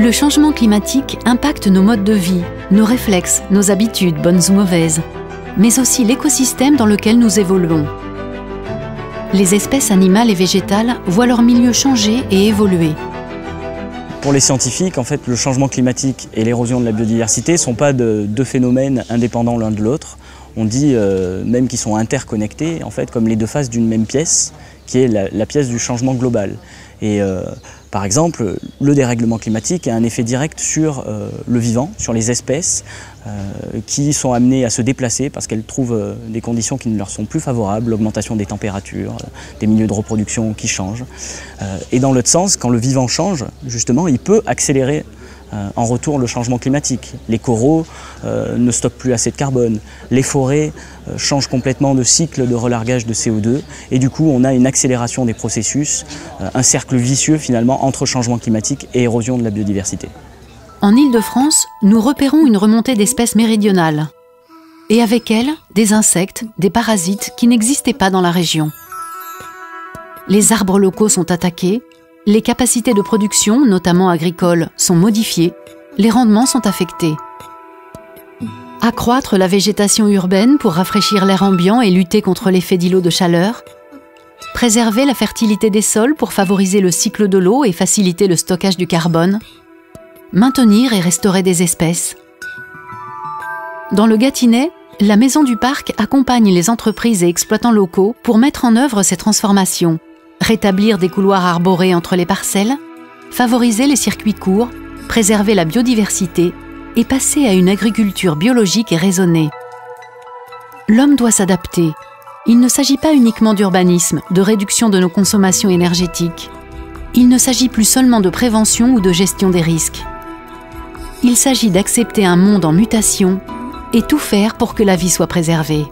le changement climatique impacte nos modes de vie, nos réflexes, nos habitudes, bonnes ou mauvaises, mais aussi l'écosystème dans lequel nous évoluons. Les espèces animales et végétales voient leur milieu changer et évoluer. Pour les scientifiques, en fait, le changement climatique et l'érosion de la biodiversité ne sont pas deux phénomènes indépendants l'un de l'autre. On dit euh, même qu'ils sont interconnectés, en fait, comme les deux faces d'une même pièce, qui est la, pièce du changement global. Et euh, par exemple, le dérèglement climatique a un effet direct sur euh, le vivant, sur les espèces euh, qui sont amenées à se déplacer parce qu'elles trouvent des conditions qui ne leur sont plus favorables, l'augmentation des températures, des milieux de reproduction qui changent. et dans l'autre sens, quand le vivant change, justement, il peut accélérer en retour le changement climatique. Les coraux euh, ne stockent plus assez de carbone, les forêts euh, changent complètement de cycle de relargage de CO2 et du coup on a une accélération des processus, un cercle vicieux finalement entre changement climatique et érosion de la biodiversité. En Île-de-France, nous repérons une remontée d'espèces méridionales et avec elle des insectes, des parasites qui n'existaient pas dans la région. Les arbres locaux sont attaqués, les capacités de production, notamment agricoles, sont modifiées, les rendements sont affectés. Accroître la végétation urbaine pour rafraîchir l'air ambiant et lutter contre l'effet d'îlot de chaleur. Préserver la fertilité des sols pour favoriser le cycle de l'eau et faciliter le stockage du carbone. Maintenir et restaurer des espèces. Dans le Gâtinais, la Maison du Parc accompagne les entreprises et exploitants locaux pour mettre en œuvre ces transformations rétablir des couloirs arborés entre les parcelles, favoriser les circuits courts, préserver la biodiversité et passer à une agriculture biologique et raisonnée. L'homme doit s'adapter. Il ne s'agit pas uniquement d'urbanisme, de réduction de nos consommations énergétiques. Il ne s'agit plus seulement de prévention ou de gestion des risques. Il s'agit d'accepter un monde en mutation et tout faire pour que la vie soit préservée.